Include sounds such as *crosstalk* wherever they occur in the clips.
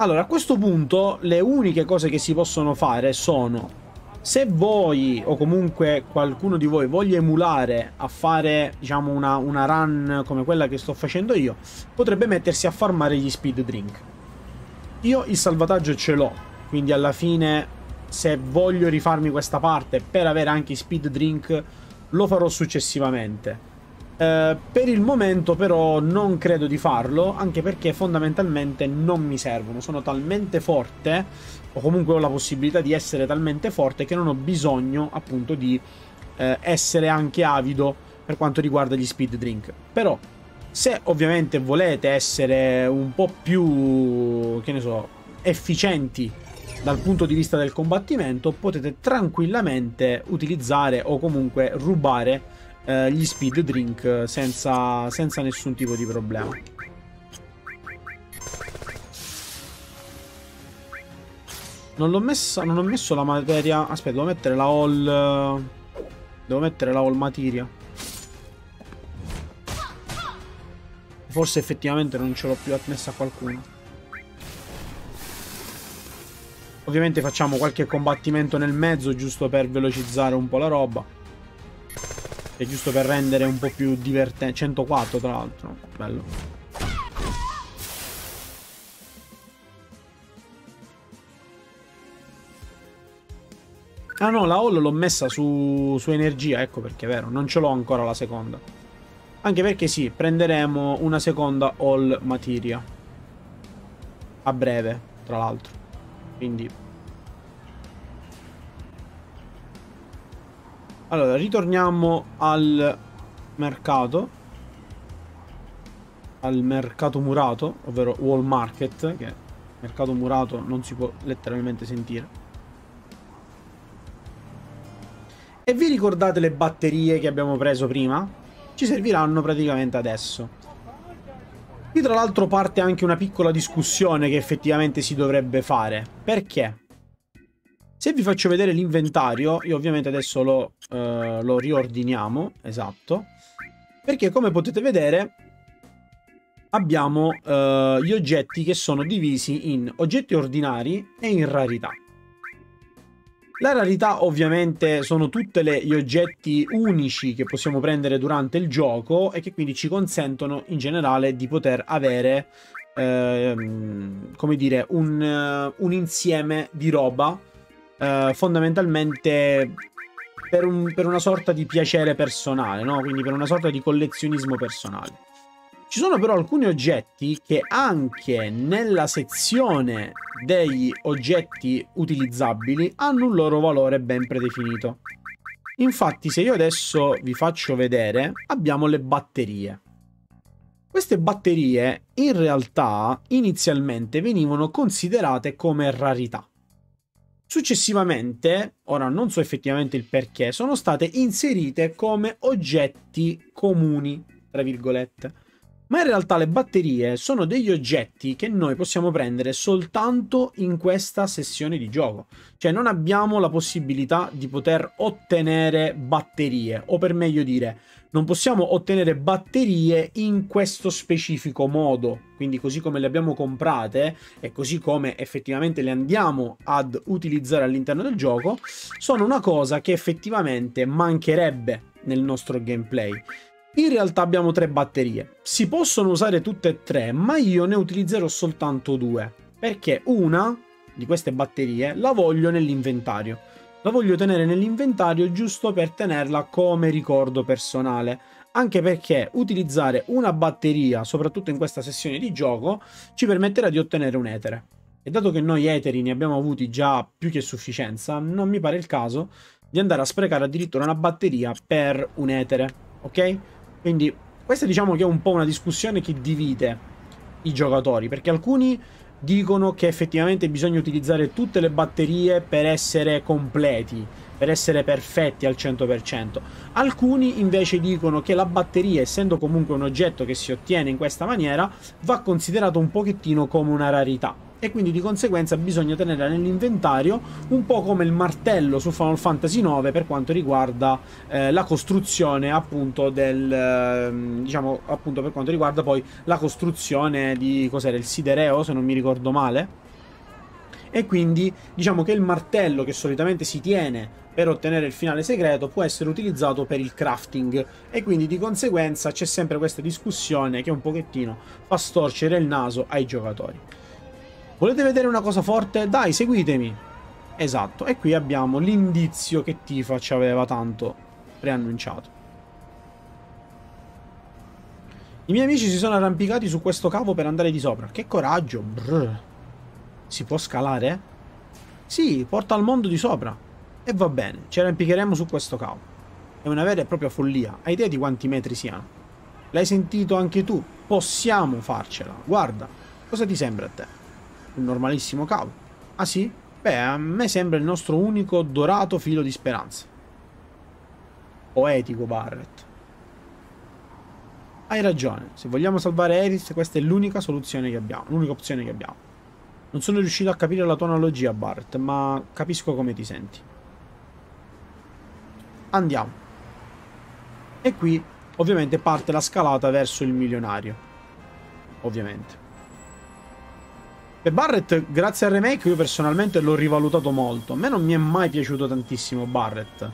Allora, a questo punto le uniche cose che si possono fare sono se voi o comunque qualcuno di voi voglia emulare a fare diciamo una, una, run come quella che sto facendo io potrebbe mettersi a farmare gli speed drink. Io il salvataggio ce l'ho quindi alla fine se voglio rifarmi questa parte per avere anche i speed drink lo farò successivamente eh, per il momento però non credo di farlo, anche perché fondamentalmente non mi servono. Sono talmente forte, o comunque ho la possibilità di essere talmente forte, che non ho bisogno appunto di eh, essere anche avido per quanto riguarda gli speed drink. Però, se ovviamente volete essere un po' più, che ne so, efficienti dal punto di vista del combattimento, potete tranquillamente utilizzare o comunque rubare eh, gli speed drink senza, senza nessun tipo di problema. Non messa, non ho messo la materia. Aspetta, devo mettere la all. Devo mettere la all materia. Forse effettivamente non ce l'ho più messa a qualcuno. Ovviamente facciamo qualche combattimento nel mezzo giusto per velocizzare un po' la roba. È giusto per rendere un po' più divertente. 104 tra l'altro. Bello. Ah no, la hall l'ho messa su, su energia, ecco perché è vero, non ce l'ho ancora la seconda. Anche perché sì, prenderemo una seconda all materia. A breve, tra l'altro. Quindi Allora, ritorniamo al mercato. Al mercato murato, ovvero wall market, che mercato murato non si può letteralmente sentire. E vi ricordate le batterie che abbiamo preso prima? Ci serviranno praticamente adesso. Qui tra l'altro parte anche una piccola discussione che effettivamente si dovrebbe fare. Perché? Se vi faccio vedere l'inventario, io ovviamente adesso lo, uh, lo riordiniamo, esatto, perché come potete vedere abbiamo uh, gli oggetti che sono divisi in oggetti ordinari e in rarità. La rarità ovviamente sono tutti gli oggetti unici che possiamo prendere durante il gioco e che quindi ci consentono in generale di poter avere, eh, come dire, un, un insieme di roba eh, fondamentalmente per, un, per, una sorta di piacere personale, no? Quindi per una sorta di collezionismo personale. Ci sono però alcuni oggetti che anche nella sezione degli oggetti utilizzabili hanno un loro valore ben predefinito. Infatti se io adesso vi faccio vedere abbiamo le batterie. Queste batterie in realtà inizialmente venivano considerate come rarità. Successivamente, ora non so effettivamente il perché, sono state inserite come oggetti comuni, tra virgolette. Ma in realtà le batterie sono degli oggetti che noi possiamo prendere soltanto in questa sessione di gioco. Cioè non abbiamo la possibilità di poter ottenere batterie, o per meglio dire, non possiamo ottenere batterie in questo specifico modo. Quindi così come le abbiamo comprate e così come effettivamente le andiamo ad utilizzare all'interno del gioco, sono una cosa che effettivamente mancherebbe nel nostro gameplay. In realtà abbiamo tre batterie. Si possono usare tutte e tre, ma io ne utilizzerò soltanto due. Perché una di queste batterie la voglio nell'inventario la voglio tenere nell'inventario giusto per tenerla come ricordo personale. Anche perché utilizzare una batteria, soprattutto in questa sessione di gioco, ci permetterà di ottenere un etere. E dato che noi eteri ne abbiamo avuti già più che sufficienza, non mi pare il caso di andare a sprecare addirittura una batteria per un etere. Ok? Quindi questa diciamo che è un po' una discussione che divide i giocatori, perché alcuni dicono che effettivamente bisogna utilizzare tutte le batterie per essere completi, per essere perfetti al 100%. Alcuni invece dicono che la batteria, essendo comunque un oggetto che si ottiene in questa maniera, va considerato un pochettino come una rarità e quindi di conseguenza bisogna tenerla nell'inventario un po' come il martello su Final Fantasy IX per quanto riguarda eh, la costruzione appunto del eh, diciamo appunto per quanto riguarda poi la costruzione di cos'era il sidereo se non mi ricordo male e quindi diciamo che il martello che solitamente si tiene per ottenere il finale segreto può essere utilizzato per il crafting e quindi di conseguenza c'è sempre questa discussione che un pochettino fa storcere il naso ai giocatori. Volete vedere una cosa forte? Dai, seguitemi! Esatto, e qui abbiamo l'indizio che Tifa ci aveva tanto preannunciato. I miei amici si sono arrampicati su questo cavo per andare di sopra. Che coraggio! Brr. Si può scalare? Sì, porta al mondo di sopra. E va bene, ci arrampicheremo su questo cavo. È una vera e propria follia. Hai idea di quanti metri siano? L'hai sentito anche tu? Possiamo farcela. Guarda, cosa ti sembra a te? Un normalissimo cavo. Ah sì? Beh, a me sembra il nostro unico dorato filo di speranza. Poetico Barrett. Hai ragione, se vogliamo salvare Eris questa è l'unica soluzione che abbiamo, l'unica opzione che abbiamo. Non sono riuscito a capire la tua analogia, Bart, ma capisco come ti senti. Andiamo. E qui, ovviamente, parte la scalata verso il milionario. Ovviamente. Per Barrett, grazie al remake, io personalmente l'ho rivalutato molto. A me non mi è mai piaciuto tantissimo Barrett.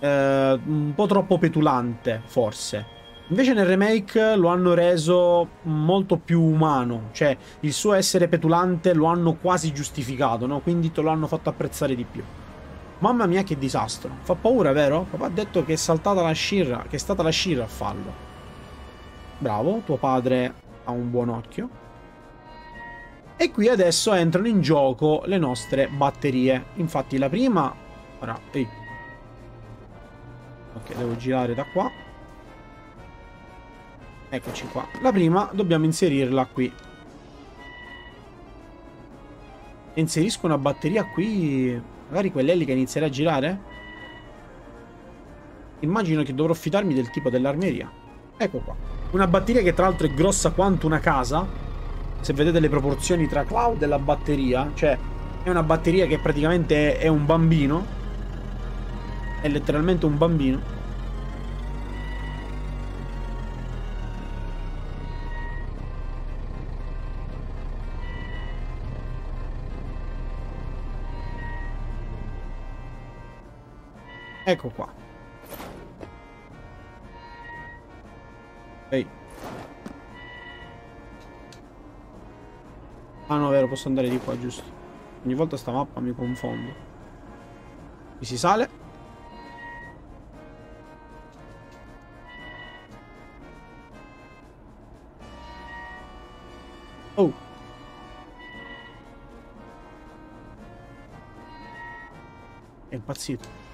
Eh, un po' troppo petulante, forse. Invece nel remake lo hanno reso molto più umano, cioè il suo essere petulante lo hanno quasi giustificato, no? Quindi te lo hanno fatto apprezzare di più. Mamma mia che disastro. Fa paura, vero? Papà ha detto che è saltata la Shira, che è stata la Shira a farlo. Bravo, tuo padre ha un buon occhio. E qui adesso entrano in gioco le nostre batterie. Infatti la prima... Ora, ehi. Ok, devo girare da qua. Eccoci qua. La prima dobbiamo inserirla qui. Inserisco una batteria qui... Magari quell'elica inizierà a girare? Immagino che dovrò fidarmi del tipo dell'armeria. Ecco qua. Una batteria che tra l'altro è grossa quanto una casa. Se vedete le proporzioni tra Cloud e la batteria. Cioè, è una batteria che praticamente è un bambino. È letteralmente un bambino. Ecco qua. Ehi. Ah no, vero, posso andare di qua, giusto. Ogni volta sta mappa mi confondo. Qui si sale. Oh. È impazzito.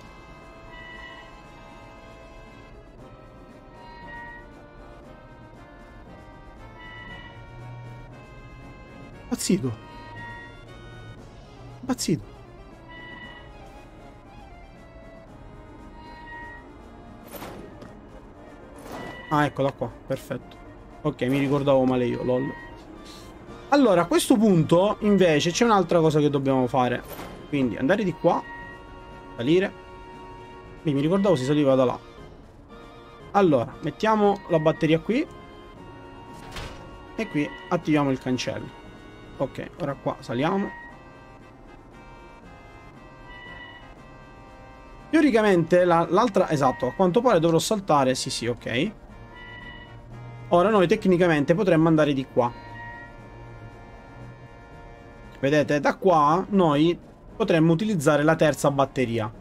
Impazzito. Impazzito. Ah, eccola qua. Perfetto. Ok, mi ricordavo male io, lol. Allora, a questo punto, invece, c'è un'altra cosa che dobbiamo fare. Quindi, andare di qua. Salire. Mi ricordavo si saliva da là. Allora, mettiamo la batteria qui. E qui attiviamo il cancello. Ok, ora qua saliamo. Teoricamente l'altra... esatto, a quanto pare dovrò saltare. Sì, sì, ok. Ora noi tecnicamente potremmo andare di qua. Vedete, da qua noi potremmo utilizzare la terza batteria.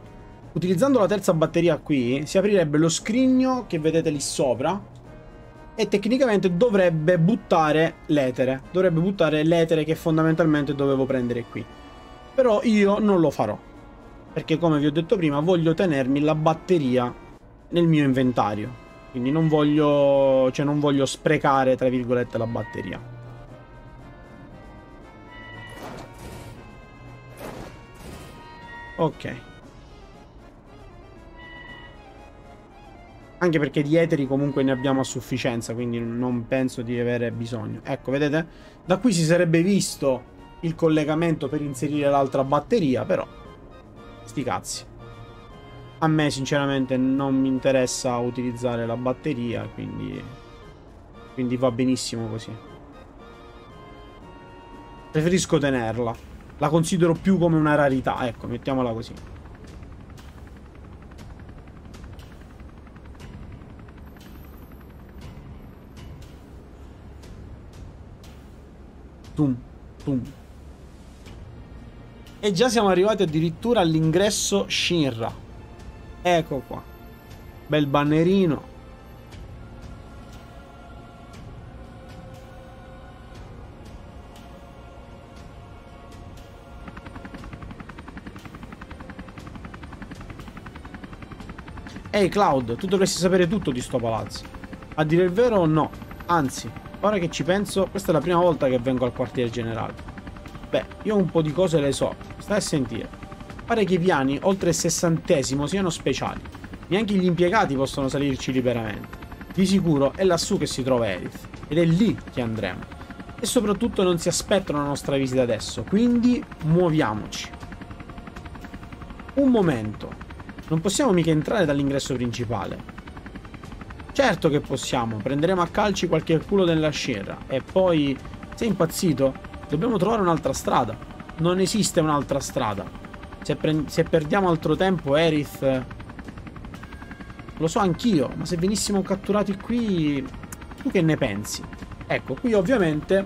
Utilizzando la terza batteria qui si aprirebbe lo scrigno che vedete lì sopra e tecnicamente dovrebbe buttare l'etere. Dovrebbe buttare l'etere che fondamentalmente dovevo prendere qui. Però io non lo farò. Perché come vi ho detto prima voglio tenermi la batteria nel mio inventario. Quindi non voglio, cioè non voglio sprecare tra virgolette la batteria. Ok. Anche perché di eteri comunque ne abbiamo a sufficienza, quindi non penso di avere bisogno. Ecco, vedete? Da qui si sarebbe visto il collegamento per inserire l'altra batteria, però... Sti cazzi. A me sinceramente non mi interessa utilizzare la batteria, quindi... Quindi va benissimo così. Preferisco tenerla. la considero più come una rarità, ecco, mettiamola così. Tum, tum. E già siamo arrivati addirittura all'ingresso Shinra. Ecco qua. Bel bannerino. Ehi Cloud, tu dovresti sapere tutto di sto palazzo. A dire il vero no. Anzi, ora che ci penso, questa è la prima volta che vengo al quartiere generale. Beh, io un po' di cose le so. Stai a sentire. Pare che i piani, oltre il sessantesimo, siano speciali. Neanche gli impiegati possono salirci liberamente. Di sicuro è lassù che si trova Erith. Ed è lì che andremo. E soprattutto non si aspettano la nostra visita adesso. Quindi muoviamoci. Un momento. Non possiamo mica entrare dall'ingresso principale. Certo che possiamo, prenderemo a calci qualche culo della scerra e poi... Sei impazzito? Dobbiamo trovare un'altra strada. Non esiste un'altra strada. Se, se, perdiamo altro tempo, Erith... Lo so anch'io, ma se venissimo catturati qui... Tu che ne pensi? Ecco, qui ovviamente...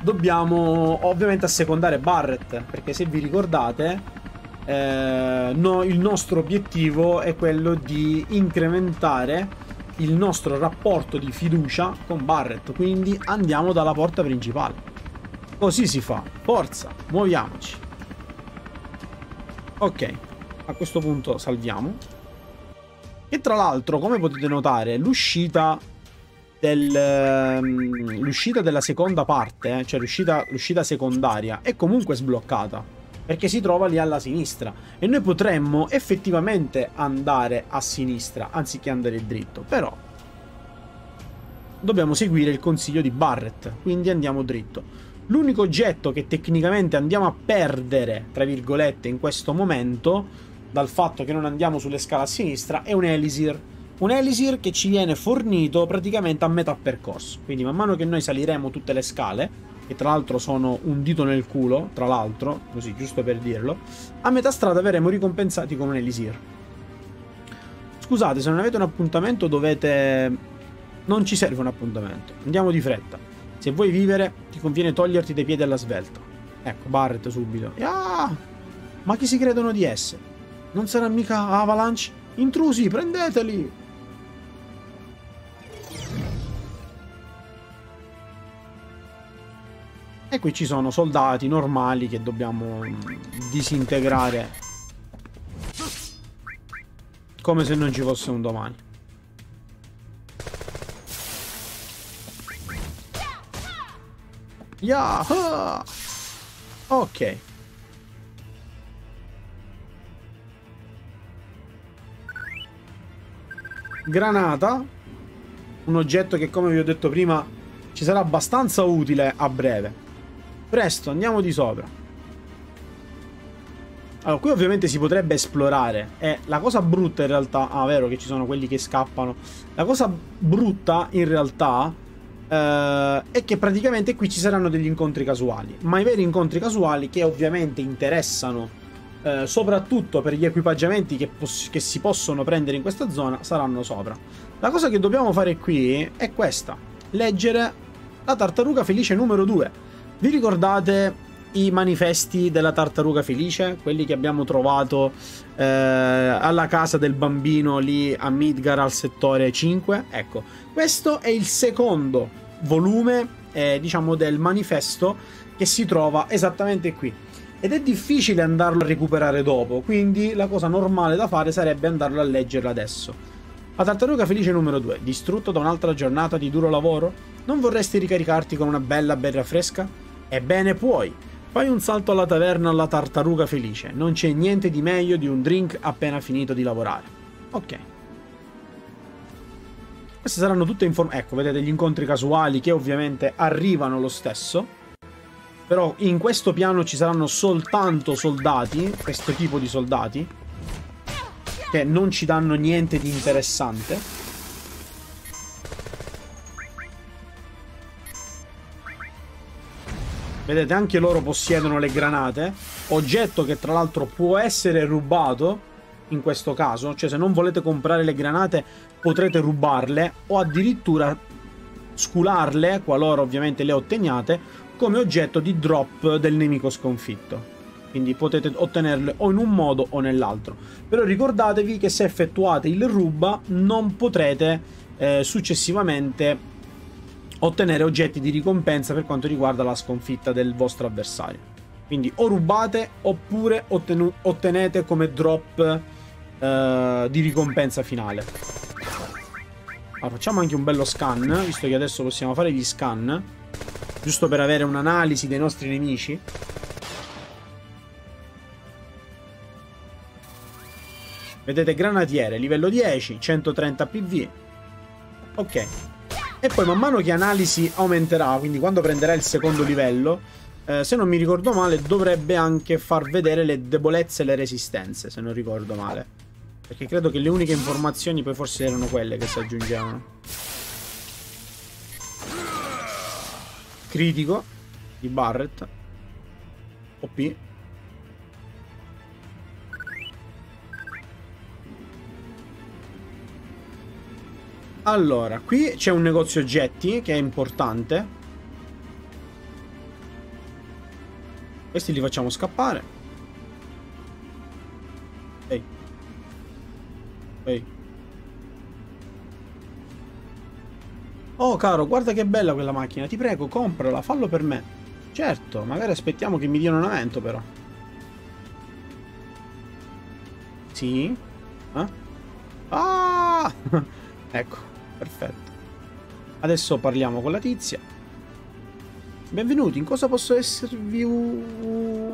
Dobbiamo ovviamente assecondare Barrett, perché se vi ricordate eh, no, il nostro obiettivo è quello di incrementare il nostro rapporto di fiducia con Barrett. Quindi andiamo dalla porta principale. Così si fa. Forza, muoviamoci. Ok, a questo punto salviamo. E tra l'altro, come potete notare, l'uscita del, l'uscita della seconda parte, eh, cioè l'uscita secondaria, è comunque sbloccata perché si trova lì alla sinistra e noi potremmo effettivamente andare a sinistra anziché andare dritto, però dobbiamo seguire il consiglio di Barrett, quindi andiamo dritto. L'unico oggetto che tecnicamente andiamo a perdere, tra virgolette, in questo momento, dal fatto che non andiamo sulle scale a sinistra, è un Elisir. Un Elisir che ci viene fornito praticamente a metà percorso. Quindi man mano che noi saliremo tutte le scale, che tra l'altro sono un dito nel culo, tra l'altro, così giusto per dirlo, a metà strada verremo ricompensati con un elisir. Scusate, se non avete un appuntamento dovete... Non ci serve un appuntamento, andiamo di fretta. Se vuoi vivere, ti conviene toglierti dai piedi alla svelta. Ecco, Barret subito. Ah, ma chi si credono di essere? Non sarà mica Avalanche? Intrusi, prendeteli! E qui ci sono soldati normali che dobbiamo disintegrare. Come se non ci fosse un domani. Yahoo! Ok. Granata. Un oggetto che come vi ho detto prima ci sarà abbastanza utile a breve. Presto, andiamo di sopra. Allora, qui ovviamente si potrebbe esplorare. E la cosa brutta in realtà... Ah, vero che ci sono quelli che scappano. La cosa brutta in realtà eh, è che praticamente qui ci saranno degli incontri casuali. Ma i veri incontri casuali che ovviamente interessano eh, soprattutto per gli equipaggiamenti che, che si possono prendere in questa zona saranno sopra. La cosa che dobbiamo fare qui è questa. Leggere la tartaruga felice numero 2 vi ricordate i manifesti della tartaruga felice? Quelli che abbiamo trovato eh, alla casa del bambino lì a Midgar al settore 5? Ecco, questo è il secondo volume, eh, diciamo, del manifesto che si trova esattamente qui. Ed è difficile andarlo a recuperare dopo, quindi la cosa normale da fare sarebbe andarlo a leggere adesso. La tartaruga felice numero 2, distrutto da un'altra giornata di duro lavoro? Non vorresti ricaricarti con una bella berra fresca? Ebbene puoi. Fai un salto alla taverna alla tartaruga felice. Non c'è niente di meglio di un drink appena finito di lavorare. Ok. Queste saranno tutte informazioni. Ecco, vedete gli incontri casuali che ovviamente arrivano lo stesso. Però in questo piano ci saranno soltanto soldati, questo tipo di soldati, che non ci danno niente di interessante. Vedete, anche loro possiedono le granate. Oggetto che tra l'altro può essere rubato in questo caso. Cioè, se non volete comprare le granate, potrete rubarle o addirittura scularle, qualora ovviamente le otteniate, come oggetto di drop del nemico sconfitto. Quindi potete ottenerle o in un modo o nell'altro. Però ricordatevi che se effettuate il ruba non potrete eh, successivamente ottenere oggetti di ricompensa per quanto riguarda la sconfitta del vostro avversario. Quindi o rubate oppure ottenete come drop eh, di ricompensa finale. Allora, facciamo anche un bello scan, visto che adesso possiamo fare gli scan, giusto per avere un'analisi dei nostri nemici. Vedete granatiere, livello 10, 130 PV. Ok. E poi man mano che analisi aumenterà, quindi quando prenderà il secondo livello, eh, se non mi ricordo male, dovrebbe anche far vedere le debolezze e le resistenze, se non ricordo male. Perché credo che le uniche informazioni poi forse erano quelle che si aggiungevano. Critico di Barret. OP. Allora, qui c'è un negozio oggetti che è importante. Questi li facciamo scappare. Ehi. Ehi. Oh, caro, guarda che bella quella macchina. Ti prego, comprala, fallo per me. Certo, magari aspettiamo che mi diano un aumento, però. Sì? Eh? Ah! *laughs* ecco. Perfetto. Adesso parliamo con la tizia. Benvenuti, in cosa posso esservi...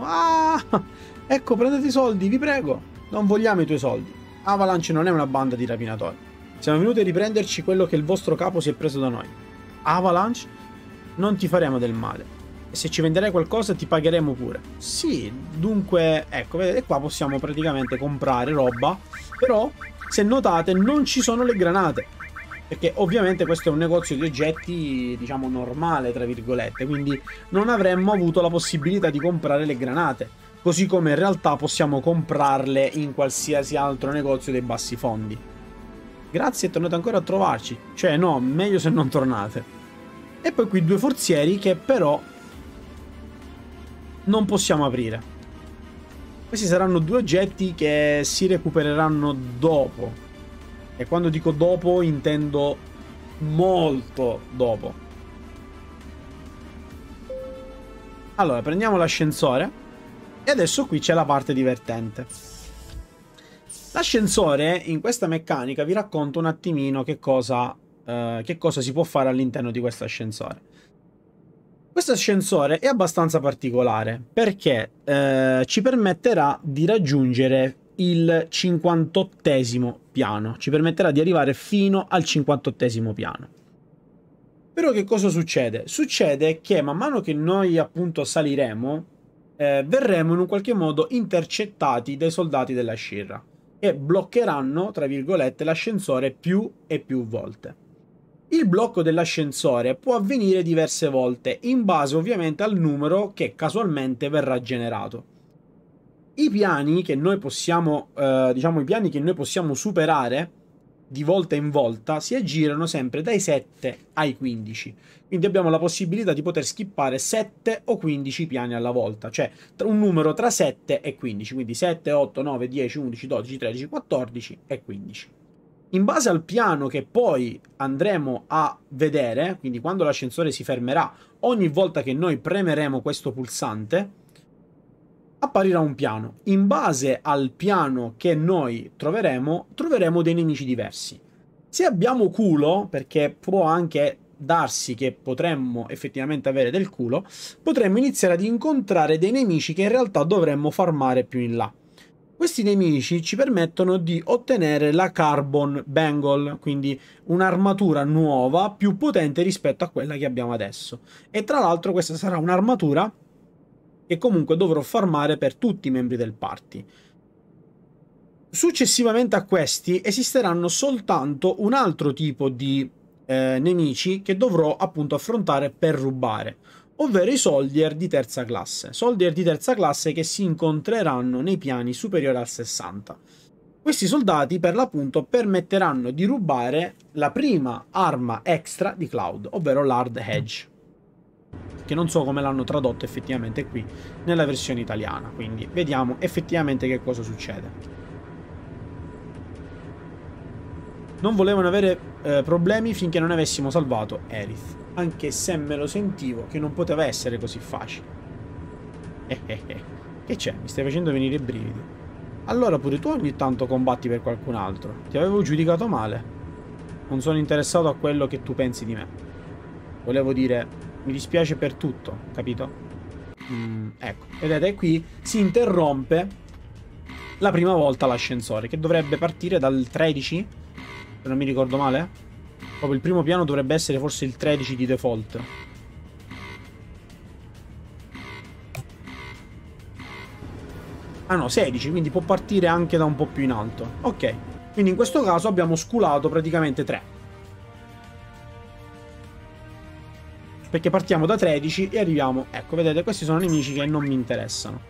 Ah! *laughs* Ecco, prendete i soldi, vi prego. Non vogliamo i tuoi soldi. Avalanche non è una banda di rapinatori. Siamo venuti a riprenderci quello che il vostro capo si è preso da noi. Avalanche? Non ti faremo del male. E se ci venderai qualcosa ti pagheremo pure. Sì, dunque, ecco, vedete qua possiamo praticamente comprare roba. Però, se notate, non ci sono le granate. Perché ovviamente questo è un negozio di oggetti, diciamo, normale, tra virgolette, quindi non avremmo avuto la possibilità di comprare le granate. Così come in realtà possiamo comprarle in qualsiasi altro negozio dei bassi fondi. Grazie, tornate ancora a trovarci. Cioè, no, meglio se non tornate. E poi qui due forzieri che però non possiamo aprire. Questi saranno due oggetti che si recupereranno dopo. E quando dico dopo intendo molto dopo. Allora, prendiamo l'ascensore. E adesso qui c'è la parte divertente. L'ascensore in questa meccanica vi racconta un attimino che cosa, eh, che cosa si può fare all'interno di questo ascensore. Questo ascensore è abbastanza particolare perché eh, ci permetterà di raggiungere il 58 piano, ci permetterà di arrivare fino al 58 piano. Però che cosa succede? Succede che man mano che noi appunto saliremo, eh, verremo in un qualche modo intercettati dai soldati della Shirra e bloccheranno, tra virgolette, l'ascensore più e più volte. Il blocco dell'ascensore può avvenire diverse volte, in base ovviamente al numero che casualmente verrà generato i piani che noi possiamo, eh, diciamo, i piani che noi possiamo superare di volta in volta si aggirano sempre dai 7 ai 15. Quindi abbiamo la possibilità di poter skippare 7 o 15 piani alla volta, cioè un numero tra 7 e 15, quindi 7, 8, 9, 10, 11, 12, 13, 14 e 15. In base al piano che poi andremo a vedere, quindi quando l'ascensore si fermerà, ogni volta che noi premeremo questo pulsante, apparirà un piano. In base al piano che noi troveremo, troveremo dei nemici diversi. Se abbiamo culo, perché può anche darsi che potremmo effettivamente avere del culo, potremmo iniziare ad incontrare dei nemici che in realtà dovremmo farmare più in là. Questi nemici ci permettono di ottenere la Carbon Bangle, quindi un'armatura nuova più potente rispetto a quella che abbiamo adesso. E tra l'altro questa sarà un'armatura che comunque dovrò farmare per tutti i membri del party. Successivamente a questi esisteranno soltanto un altro tipo di eh, nemici che dovrò appunto affrontare per rubare, ovvero i soldier di terza classe. Soldier di terza classe che si incontreranno nei piani superiori al 60. Questi soldati per l'appunto permetteranno di rubare la prima arma extra di Cloud, ovvero l'Hard Hedge. Che non so come l'hanno tradotto effettivamente qui nella versione italiana, quindi vediamo effettivamente che cosa succede. Non volevano avere eh, problemi finché non avessimo salvato Erith anche se me lo sentivo che non poteva essere così facile. Eh eh eh, che c'è? Mi stai facendo venire i brividi. Allora pure tu ogni tanto combatti per qualcun altro. Ti avevo giudicato male. Non sono interessato a quello che tu pensi di me. Volevo dire, mi dispiace per tutto, capito? Mm, ecco, vedete qui si interrompe la prima volta l'ascensore, che dovrebbe partire dal 13, se non mi ricordo male. Proprio il primo piano dovrebbe essere forse il 13 di default. Ah no, 16, quindi può partire anche da un po' più in alto. Ok, quindi in questo caso abbiamo sculato praticamente 3. Perché partiamo da 13 e arriviamo... Ecco, vedete, questi sono nemici che non mi interessano.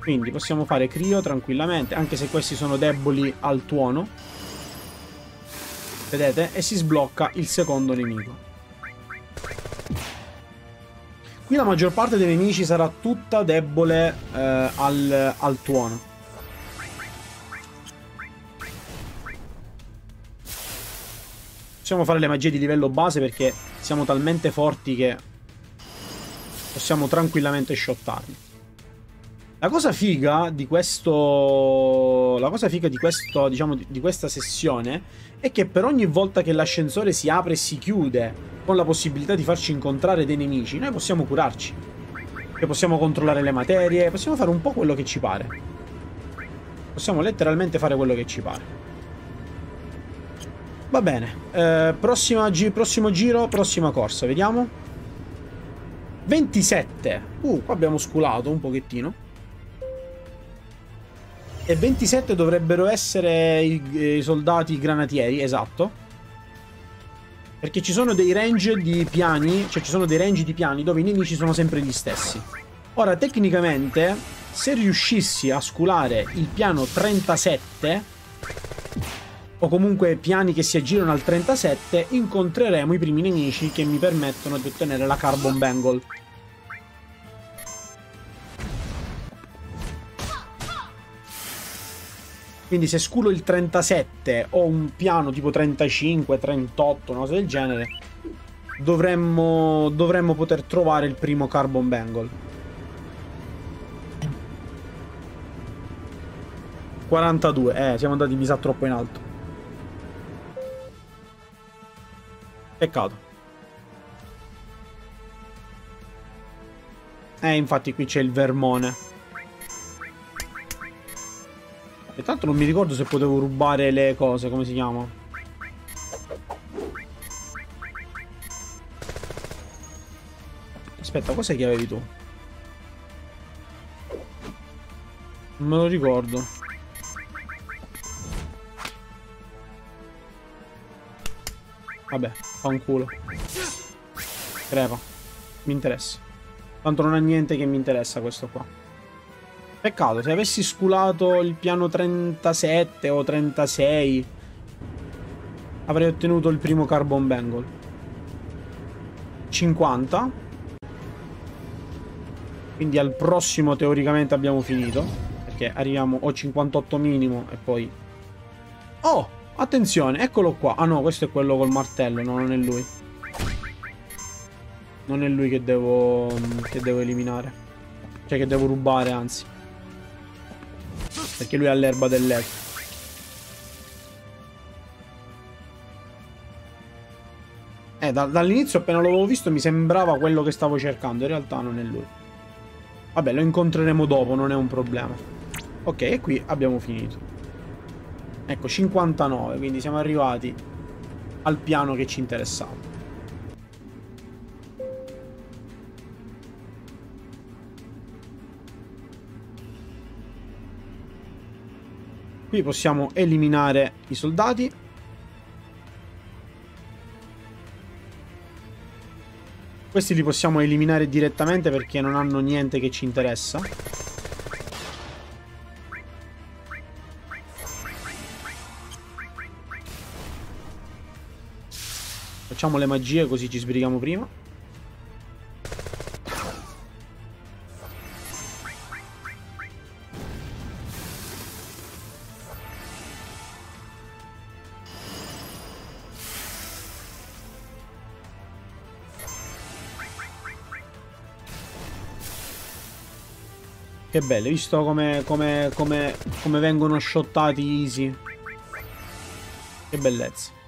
Quindi possiamo fare Crio tranquillamente, anche se questi sono deboli al tuono. Vedete? E si sblocca il secondo nemico. Qui la maggior parte dei nemici sarà tutta debole eh, al, al tuono. Possiamo fare le magie di livello base perché siamo talmente forti che possiamo tranquillamente shottarli. La cosa figa di questo. La cosa figa di questo, diciamo, di, questa sessione è che per ogni volta che l'ascensore si apre e si chiude con la possibilità di farci incontrare dei nemici, noi possiamo curarci. E possiamo controllare le materie, possiamo fare un po' quello che ci pare. Possiamo letteralmente fare quello che ci pare. Va bene, eh, gi prossimo giro, prossima corsa, vediamo. 27. Uh, qua abbiamo sculato un pochettino. E 27 dovrebbero essere i, i soldati granatieri, esatto. Perché ci sono dei range di piani, cioè ci sono dei range di piani dove i nemici sono sempre gli stessi. Ora, tecnicamente, se riuscissi a sculare il piano 37, o comunque piani che si aggirano al 37, incontreremo i primi nemici che mi permettono di ottenere la Carbon Bangle. Quindi se sculo il 37 o un piano tipo 35, 38, una cosa del genere, dovremmo, dovremmo poter trovare il primo Carbon Bangle. 42, eh, siamo andati mi sa troppo in alto. Peccato. Eh, infatti qui c'è il vermone. E tanto non mi ricordo se potevo rubare le cose, come si chiama? Aspetta, cos'è che avevi tu? Non me lo ricordo. Vabbè, fa un culo. Crepa. Mi interessa. Tanto non ha niente che mi interessa questo qua. Peccato, se avessi sculato il piano 37 o 36 avrei ottenuto il primo Carbon Bangle. 50. Quindi al prossimo teoricamente abbiamo finito. Perché arriviamo o 58 minimo e poi... Oh! Attenzione, eccolo qua. Ah no, questo è quello col martello, no, non è lui. Non è lui che devo, che devo eliminare. Cioè che devo rubare, anzi. Perché lui ha l'erba dell'eco. Eh, da, dall'inizio appena l'avevo visto mi sembrava quello che stavo cercando. In realtà non è lui. Vabbè, lo incontreremo dopo, non è un problema. Ok, e qui abbiamo finito. Ecco, 59, quindi siamo arrivati al piano che ci interessava. Qui possiamo eliminare i soldati. Questi li possiamo eliminare direttamente perché non hanno niente che ci interessa. Facciamo le magie così ci sbrighiamo prima. Che bello, hai visto come, come, come, come vengono shottati easy? Che bellezza.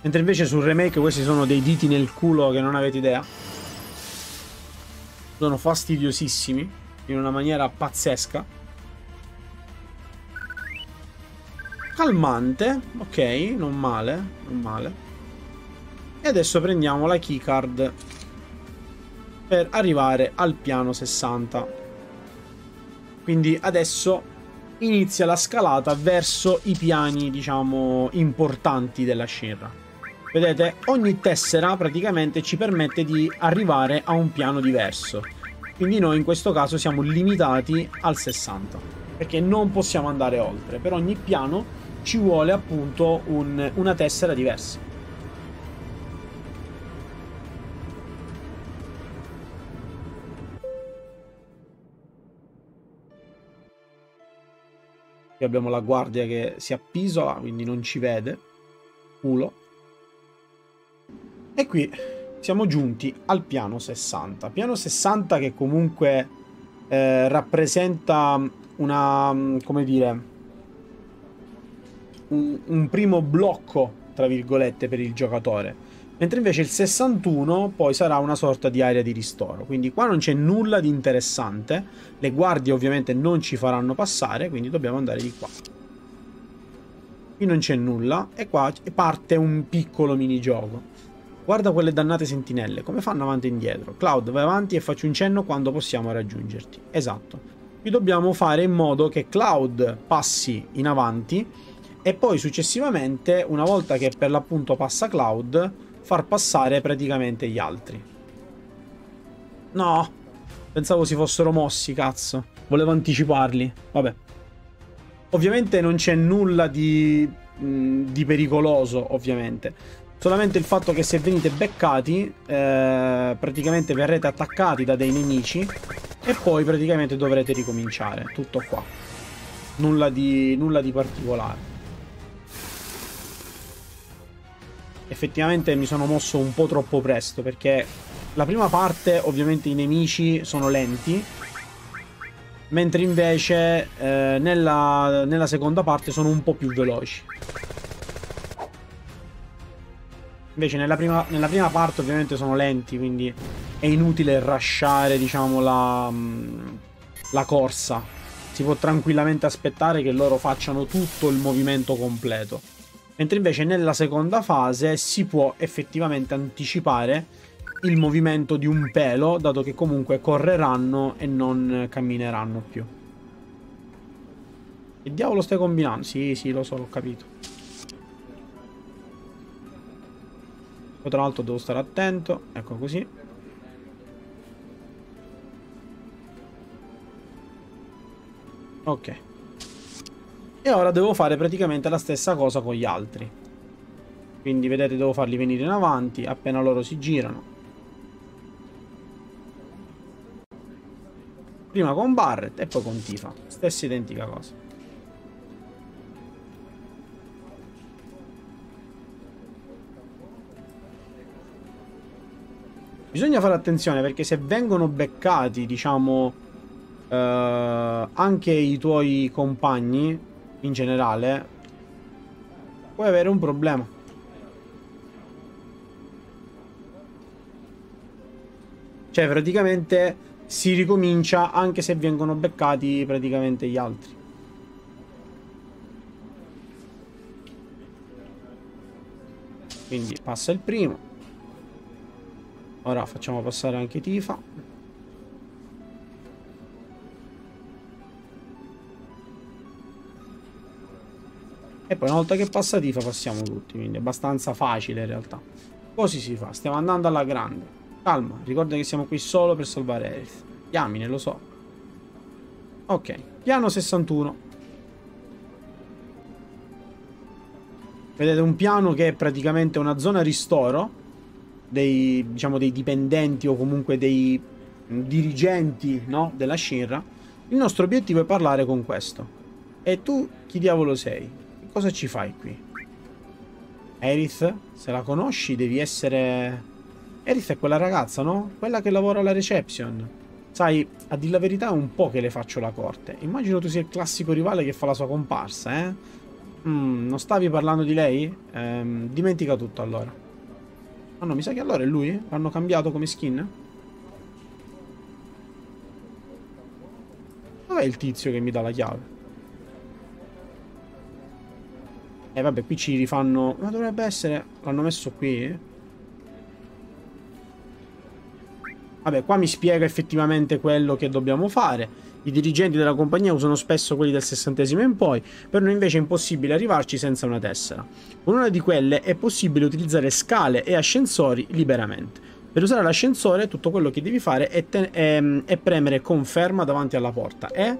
Mentre invece sul remake questi sono dei diti nel culo che non avete idea. Sono fastidiosissimi, in una maniera pazzesca. Calmante, ok, non male, non male. E adesso prendiamo la keycard per arrivare al piano 60. Quindi adesso inizia la scalata verso i piani, diciamo, importanti della Shinra. Vedete, ogni tessera praticamente ci permette di arrivare a un piano diverso. Quindi noi in questo caso siamo limitati al 60, perché non possiamo andare oltre. Per ogni piano ci vuole appunto un, una tessera diversa. Qui abbiamo la guardia che si appisola, quindi non ci vede. Culo. E qui siamo giunti al piano 60. Piano 60 che comunque eh, rappresenta una, come dire, un, un primo blocco, tra virgolette, per il giocatore mentre invece il 61 poi sarà una sorta di area di ristoro. Quindi qua non c'è nulla di interessante, le guardie ovviamente non ci faranno passare, quindi dobbiamo andare di qua. Qui non c'è nulla e qua parte un piccolo minigioco. Guarda quelle dannate sentinelle, come fanno avanti e indietro. Cloud, vai avanti e faccio un cenno quando possiamo raggiungerti. Esatto. Qui dobbiamo fare in modo che Cloud passi in avanti e poi successivamente, una volta che per l'appunto passa Cloud, far passare praticamente gli altri. No, pensavo si fossero mossi, cazzo. Volevo anticiparli. Vabbè. Ovviamente non c'è nulla di, mh, di, pericoloso, ovviamente. Solamente il fatto che se venite beccati, eh, praticamente verrete attaccati da dei nemici e poi praticamente dovrete ricominciare. Tutto qua. Nulla di, nulla di particolare. effettivamente mi sono mosso un po' troppo presto perché la prima parte ovviamente i nemici sono lenti mentre invece eh, nella, nella seconda parte sono un po' più veloci invece nella prima, nella prima parte ovviamente sono lenti quindi è inutile rushare diciamo la, mm, la corsa si può tranquillamente aspettare che loro facciano tutto il movimento completo Mentre invece nella seconda fase si può effettivamente anticipare il movimento di un pelo, dato che comunque correranno e non cammineranno più. Che diavolo stai combinando? Sì, sì, lo so, l'ho capito. Poi tra l'altro devo stare attento. Ecco così. Ok. E ora devo fare praticamente la stessa cosa con gli altri. Quindi vedete devo farli venire in avanti appena loro si girano. Prima con Barret e poi con Tifa. Stessa identica cosa. Bisogna fare attenzione perché se vengono beccati, diciamo, eh, anche i tuoi compagni, in generale, puoi avere un problema. Cioè, praticamente si ricomincia anche se vengono beccati praticamente gli altri. Quindi passa il primo. Ora facciamo passare anche Tifa. E poi una volta che passa Tifa passiamo tutti, quindi è abbastanza facile in realtà. Così si fa, stiamo andando alla grande. Calma, ricorda che siamo qui solo per salvare Aerith. Yamine, lo so. Ok, piano 61. Vedete un piano che è praticamente una zona ristoro dei, diciamo, dei dipendenti o comunque dei dirigenti no, della Shinra. Il nostro obiettivo è parlare con questo. E tu chi diavolo sei? Cosa ci fai qui? Erith, se la conosci devi essere... Erith è quella ragazza, no? Quella che lavora alla reception. Sai, a dir la verità è un po' che le faccio la corte. Immagino tu sia il classico rivale che fa la sua comparsa, eh? Mm, non stavi parlando di lei? Ehm, dimentica tutto allora. Ah no, mi sa che allora è lui? L'hanno cambiato come skin? Dov'è il tizio che mi dà la chiave? Eh, vabbè, qui ci rifanno... Ma dovrebbe essere... L'hanno messo qui? Vabbè, qua mi spiega effettivamente quello che dobbiamo fare. I dirigenti della compagnia usano spesso quelli del sessantesimo in poi, per noi invece è impossibile arrivarci senza una tessera. Con una di quelle è possibile utilizzare scale e ascensori liberamente. Per usare l'ascensore tutto quello che devi fare è, è, è premere conferma davanti alla porta e...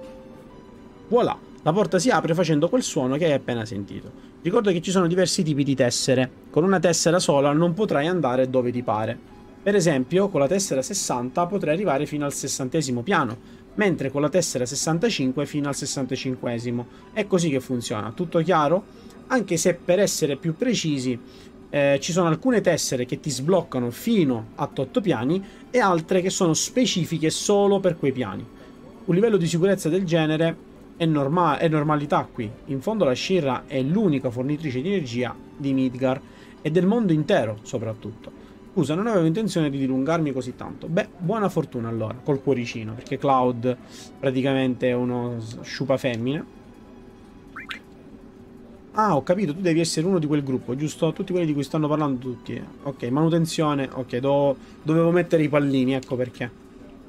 Voilà! La porta si apre facendo quel suono che hai appena sentito. Ricorda che ci sono diversi tipi di tessere. Con una tessera sola non potrai andare dove ti pare. Per esempio, con la tessera 60 potrai arrivare fino al sessantesimo piano, mentre con la tessera 65 fino al 65esimo. È così che funziona, tutto chiaro? Anche se per essere più precisi eh, ci sono alcune tessere che ti sbloccano fino a 8 piani e altre che sono specifiche solo per quei piani. Un livello di sicurezza del genere è, norma è normalità qui. In fondo la Shira è l'unica fornitrice di energia di Midgar e del mondo intero soprattutto. Scusa, non avevo intenzione di dilungarmi così tanto. Beh, buona fortuna allora, col cuoricino, perché Cloud praticamente è uno sciupa femmine. Ah, ho capito, tu devi essere uno di quel gruppo, giusto? Tutti quelli di cui stanno parlando tutti. Ok, manutenzione, ok, do dovevo mettere i pallini, ecco perché.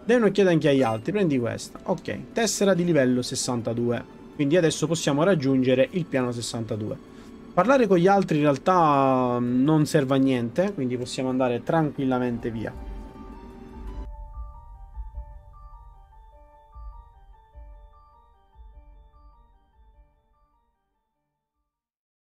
Dai un'occhiata anche agli altri, prendi questa. Ok, tessera di livello 62. Quindi adesso possiamo raggiungere il piano 62. Parlare con gli altri in realtà non serve a niente, quindi possiamo andare tranquillamente via.